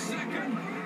second.